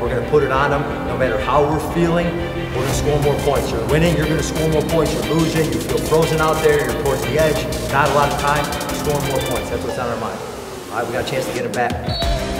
We're going to put it on them no matter how we're feeling. We're going to score more points. You're winning, you're going to score more points. You're losing, you feel frozen out there, you're towards the edge, not a lot of time, score more points. That's what's on our mind. All right, we got a chance to get it back.